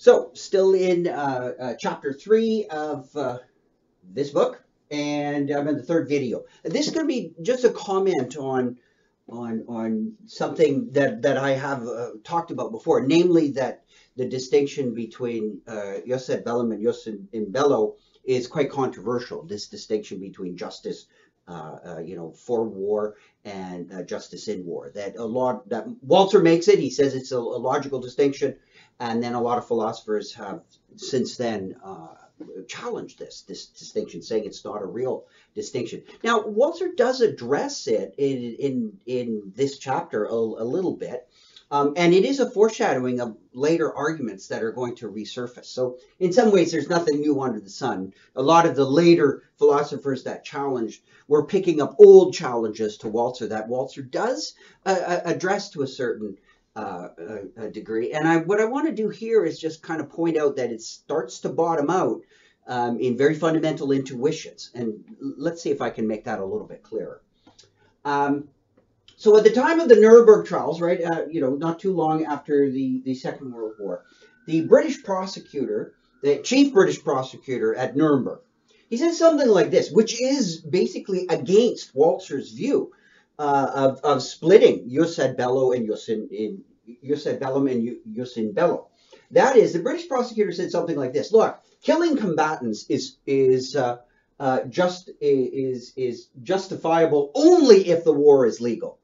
So, still in uh, uh, chapter three of uh, this book, and I'm in the third video. This is going to be just a comment on on on something that that I have uh, talked about before, namely that the distinction between uh, ad bellum and in bello is quite controversial. This distinction between justice, you know, for war and uh, justice in war. That a lot that Walzer makes it. He says it's a, a logical distinction, and then a lot of philosophers have since then uh, challenged this this distinction, saying it's not a real distinction. Now, Walzer does address it in in in this chapter a, a little bit. Um, and it is a foreshadowing of later arguments that are going to resurface. So, in some ways, there's nothing new under the sun. A lot of the later philosophers that challenged were picking up old challenges to Walzer that Walzer does uh, uh address to a certain uh, a degree. And I, what I want to do here is just kind of point out that it starts to bottom out um, in very fundamental intuitions. And let's see if I can make that a little bit clearer. Um, so at the time of the Nuremberg trials, right, uh, you know, not too long after the, the Second World War, the British prosecutor, the chief British prosecutor at Nuremberg, he says something like this, which is basically against Walzer's view uh, of, of splitting Jus ad bello and Jus in, ad bellum and Jus in bello. That is, the British prosecutor said something like this: Look, killing combatants is is uh, uh, just is is justifiable only if the war is legal.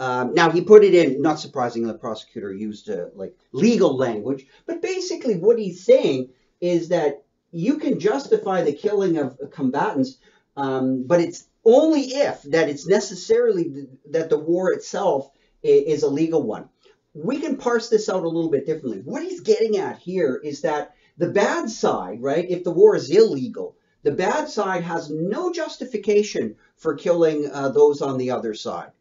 Um, now he put it in, not surprisingly, the prosecutor used uh, like legal language, but basically what he's saying is that you can justify the killing of combatants, um, but it's only if that it's necessarily th- that the war itself is, is a legal one. We can parse this out a little bit differently. What he's getting at here is that the bad side, right, if the war is illegal, the bad side has no justification for killing uh, those on the other side.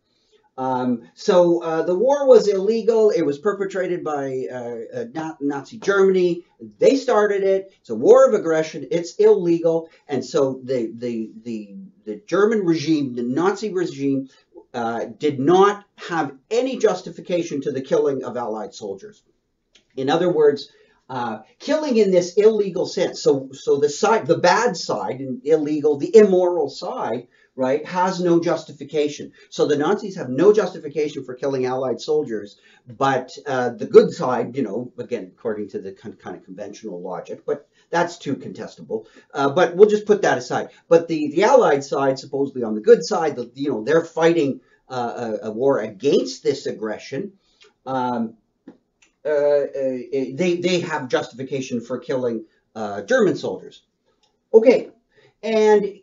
Um, so uh, the war was illegal. It was perpetrated by uh, uh Nazi Germany. They started it. It's a war of aggression. It's illegal, and so the the the the German regime, the Nazi regime, uh, did not have any justification to the killing of Allied soldiers. In other words, uh, killing in this illegal sense. So, so the side, the bad side, and illegal, the immoral side, right, has no justification. So the Nazis have no justification for killing Allied soldiers, but uh, the good side, you know, again, according to the kind of conventional logic, but that's too contestable. Uh, but we'll just put that aside. But the, the Allied side, supposedly on the good side, the, you know, they're fighting uh, a, a, war against this aggression. Um, they, they have justification for killing uh, German soldiers. Okay, and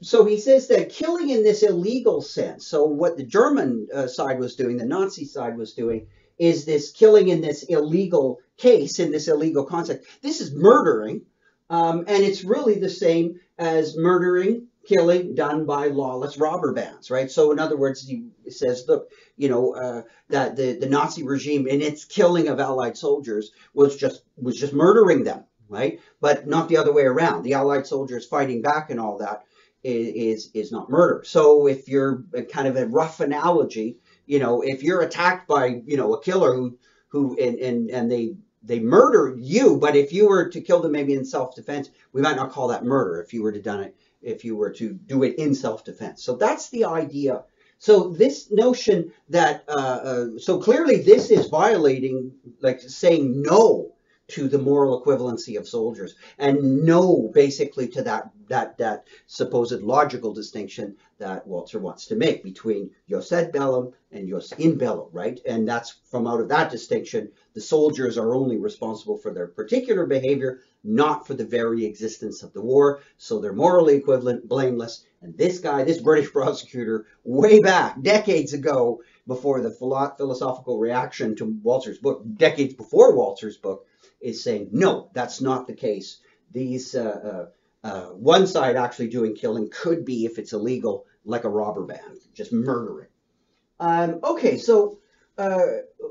so he says that killing in this illegal sense, so what the German uh, side was doing, the Nazi side was doing, is this killing in this illegal case, in this illegal concept. This is murdering, um, and it's really the same as murdering, killing done by lawless robber bands, right? So in other words, says, look, you know, uh, that the, the Nazi regime in its killing of Allied soldiers was just was just murdering them, right? But not the other way around. The Allied soldiers fighting back and all that is is not murder. So if you're kind of a rough analogy, you know, if you're attacked by you know a killer who who and and, and they they murder you, but if you were to kill them maybe in self-defense, we might not call that murder if you were to done it if you were to do it in self-defense. So that's the idea. So this notion that uh, uh, so clearly this is violating like saying no to the moral equivalency of soldiers and no basically to that that that supposed logical distinction that Walzer wants to make between jus ad bellum and jus in bello, right? And that's from out of that distinction, the soldiers are only responsible for their particular behavior, not for the very existence of the war. So they're morally equivalent, blameless. And this guy, this British prosecutor, way back, decades ago, before the philosophical reaction to Walzer's book, decades before Walzer's book, is saying, no, that's not the case. These uh, uh, uh, one side actually doing killing could be, if it's illegal, like a robber band, just murdering. Um, okay, so uh,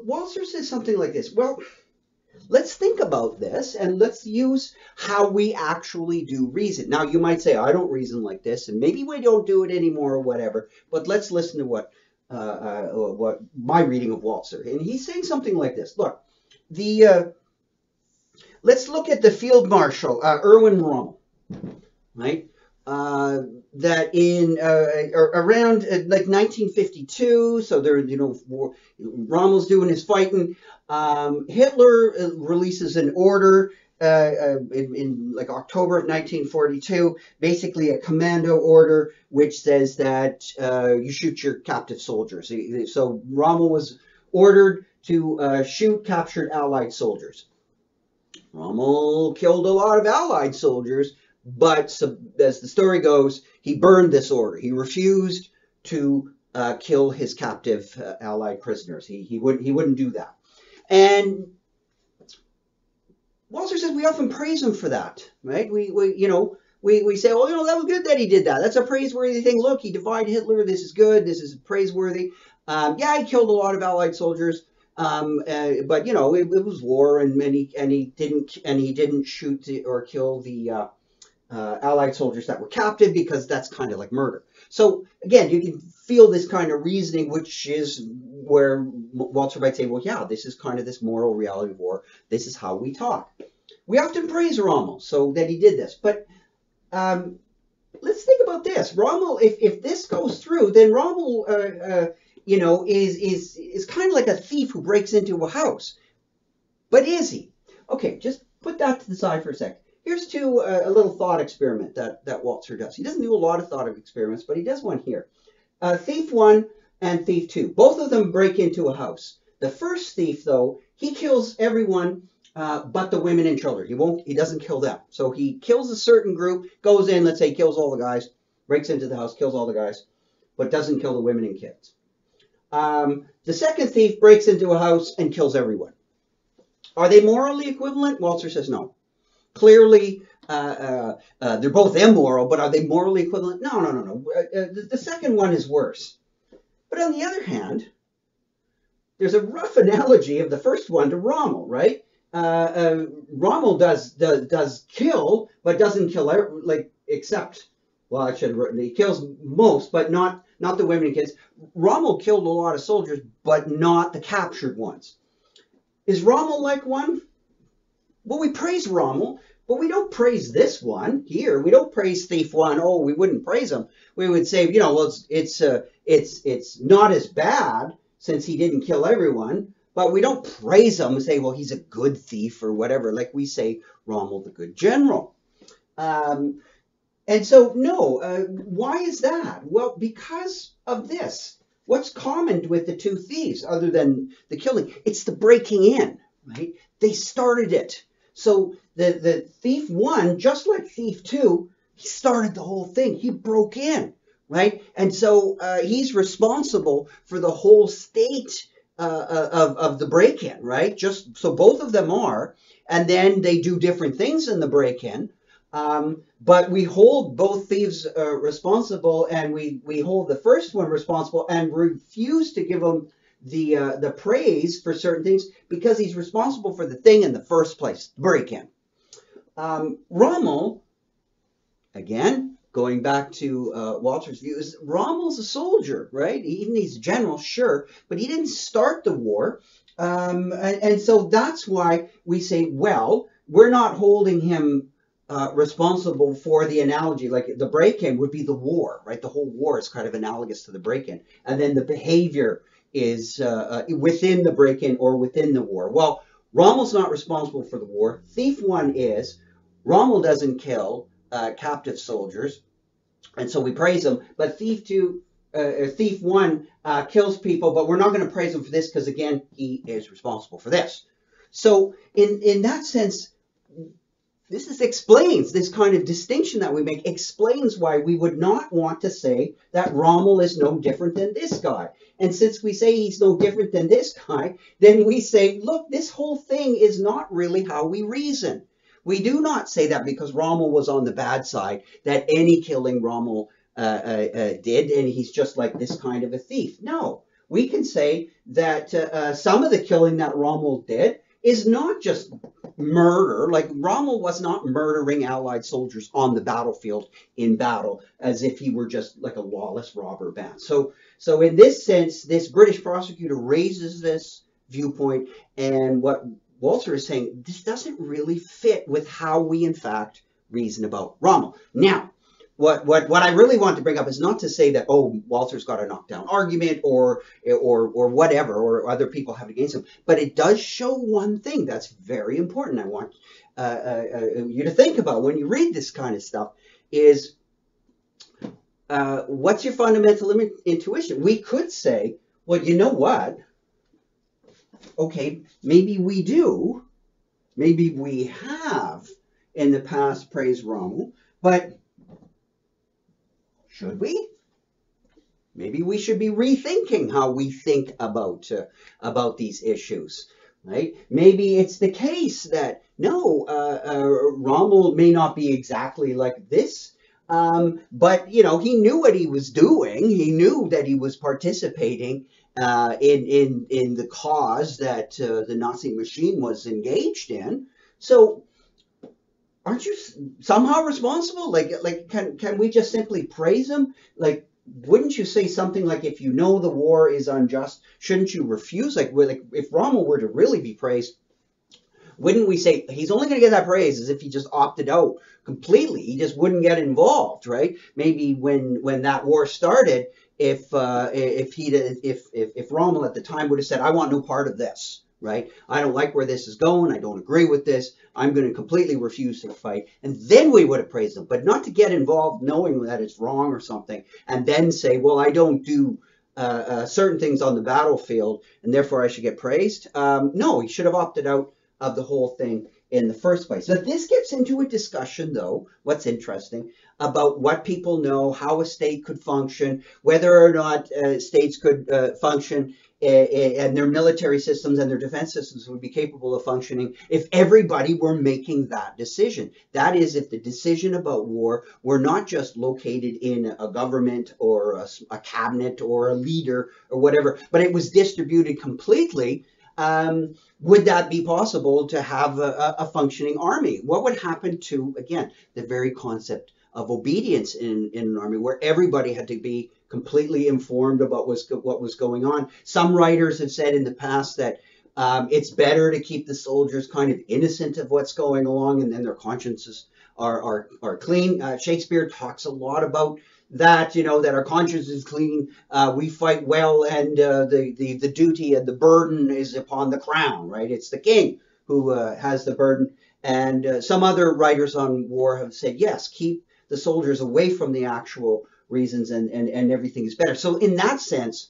Walzer says something like this. Well, let's think about this and let's use how we actually do reason. Now, you might say, I don't reason like this, and maybe we don't do it anymore or whatever, but let's listen to what uh, uh, what my reading of Walzer. And he's saying something like this. Look, the uh, let's look at the field marshal, uh, Erwin Rommel, right? That in uh, around uh, like 1952, so there, you know, Rommel's doing his fighting. Um, Hitler uh, releases an order uh, uh, in, in, like October of 1942, basically a commando order which says that uh, you shoot your captive soldiers. So Rommel was ordered to shoot captured Allied soldiers. Rommel killed a lot of Allied soldiers, but as the story goes, he burned this order. He refused to uh, kill his captive uh, Allied prisoners. He, he, would, he wouldn't do that. And Walzer says we often praise him for that, right? We, we you know, we, we say, oh, you know, that was good that he did that. That's a praiseworthy thing. Look, he defied Hitler. This is good. This is praiseworthy. Um, yeah, he killed a lot of Allied soldiers, um, uh, but you know, it, it, was war, and, and he and he didn't and he didn't shoot or kill the uh, Allied soldiers that were captive because that's kind of like murder. So again, you can feel this kind of reasoning, which is where Walzer might say, well, yeah, this is kind of this moral reality of war. This is how we talk. We often praise Rommel so that he did this, but um, let's think about this. Rommel, if, if this goes through, then Rommel, uh, uh, you know, is is is kind of like a thief who breaks into a house. But is he? Okay, just put that to the side for a sec. Here's to a, a little thought experiment that, that does. He doesn't do a lot of thought experiments, but he does one here. Uh, thief 1 and Thief 2. Both of them break into a house. The first thief, though, he kills everyone uh, but the women and children. He won't. He doesn't kill them. So he kills a certain group, goes in, let's say, kills all the guys, breaks into the house, kills all the guys, but doesn't kill the women and kids. Um, the second thief breaks into a house and kills everyone. Are they morally equivalent? Walzer says no. Clearly, uh, uh, uh, they're both immoral, but are they morally equivalent? No, no, no, no. Uh, uh, the, the second one is worse. But on the other hand, there's a rough analogy of the first one to Rommel, right? Rommel does, does does kill, but doesn't kill like except well, I should have written he kills most, but not not the women and kids. Rommel killed a lot of soldiers, but not the captured ones. Is Rommel like one? Well, we praise Rommel, but we don't praise this one here. We don't praise thief one. Oh, we wouldn't praise him. We would say, you know, well, it's it's uh, it's it's not as bad since he didn't kill everyone. But we don't praise him and say, well, he's a good thief or whatever, like we say Rommel the good general. Um, and so, no, uh, why is that? Well, because of this. What's common with the two thieves other than the killing? It's the breaking in, right? They started it. So the, the thief one, just like thief two, he started the whole thing. He broke in, right? And so uh, he's responsible for the whole state uh, uh of, of the break-in, right? Just so both of them are, and then they do different things in the break-in. Um, but we hold both thieves uh, responsible, and we we hold the first one responsible, and refuse to give them the uh, the praise for certain things because he's responsible for the thing in the first place, break-in. Um, Rommel, again, going back to uh, Walzer's view, is Rommel's a soldier, right? Even he's a general, sure, but he didn't start the war. Um, and, and, so that's why we say, well, we're not holding him uh, responsible for the analogy. Like the break-in would be the war, right? The whole war is kind of analogous to the break-in. And then the behavior is uh, uh, within the break-in or within the war. Well, Rommel's not responsible for the war. Thief one is. Rommel doesn't kill uh, captive soldiers, and so we praise him. But Thief two, uh, Thief one uh, kills people, but we're not going to praise him for this because again, he is responsible for this. So in in that sense, this is explains this kind of distinction that we make explains why we would not want to say that Rommel is no different than this guy. And since we say he's no different than this guy, then we say, look, this whole thing is not really how we reason. We do not say that because Rommel was on the bad side, that any killing Rommel uh, uh, uh, did, and he's just like this kind of a thief. No, we can say that uh, uh, some of the killing that Rommel did is not just murder. Like Rommel was not murdering Allied soldiers on the battlefield in battle as if he were just like a lawless robber band. So, so in this sense, this British prosecutor raises this viewpoint, and what Walzer is saying this doesn't really fit with how we, in fact, reason about Rommel. Now, what, what, what I really want to bring up is not to say that, oh, Walzer's got a knockdown argument or, or, or whatever, or other people have against him, but it does show one thing that's very important. I want uh, uh, uh, you to think about when you read this kind of stuff is uh, what's your fundamental intuition? We could say, well, you know what? Okay, maybe we do. Maybe we have in the past praised Rommel, but should we? Maybe we should be rethinking how we think about uh, about these issues, right? Maybe it's the case that no, uh, uh, Rommel may not be exactly like this, um, but you know he knew what he was doing. He knew that he was participating uh, in in in the cause that uh, the Nazi machine was engaged in. So aren't you somehow responsible? Like, like, can can we just simply praise him? Like, wouldn't you say something like, if you know the war is unjust, shouldn't you refuse? Like, like if Rommel were to really be praised, wouldn't we say he's only going to get that praise as if he just opted out completely? He just wouldn't get involved, right? Maybe when when that war started, if uh, if he if if if Rommel at the time would have said, I want no part of this right? I don't like where this is going. I don't agree with this. I'm going to completely refuse to fight. And then we would have praised them, but not to get involved knowing that it's wrong or something and then say, well, I don't do uh, uh, certain things on the battlefield and therefore I should get praised. Um, no, he should have opted out of the whole thing in the first place. So this gets into a discussion, though, what's interesting, about what people know, how a state could function, whether or not uh, states could uh, function and their military systems and their defense systems would be capable of functioning if everybody were making that decision. That is, if the decision about war were not just located in a government or a, a cabinet or a leader or whatever, but it was distributed completely. Um, would that be possible to have a, a functioning army? What would happen to, again, the very concept of obedience in, in an army where everybody had to be completely informed about what's, what was going on. Some writers have said in the past that um, it's better to keep the soldiers kind of innocent of what's going along and then their consciences are, are, are clean. Uh, Shakespeare talks a lot about that, you know, that our conscience is clean, uh, we fight well, and uh, the, the, the duty and the burden is upon the crown, right? It's the king who uh, has the burden. And uh, some other writers on war have said, yes, keep the soldiers away from the actual reasons and, and, and everything is better. So in that sense,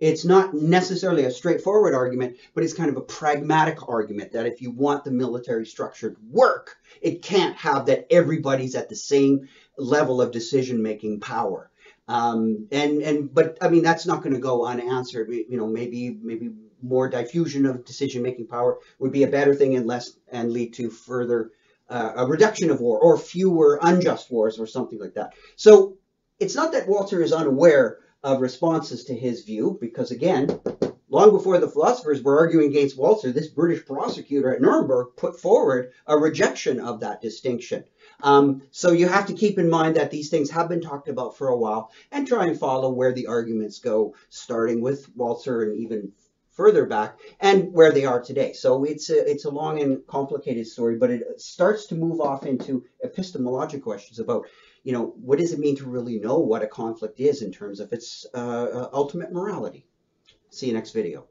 it's not necessarily a straightforward argument, but it's kind of a pragmatic argument that if you want the military structure to work, it can't have that everybody's at the same level of decision-making power. Um, and and but I mean that's not going to go unanswered. You know, maybe maybe more diffusion of decision-making power would be a better thing and less and lead to further uh, a reduction of war or fewer unjust wars or something like that. So it's not that Walzer is unaware of responses to his view, because again, long before the philosophers were arguing against Walzer, this British prosecutor at Nuremberg put forward a rejection of that distinction. Um, so you have to keep in mind that these things have been talked about for a while and try and follow where the arguments go, starting with Walzer and even further back and where they are today. So it's a, it's a long and complicated story, but it starts to move off into epistemological questions about, you know, what does it mean to really know what a conflict is in terms of its uh, uh ultimate morality? See you next video.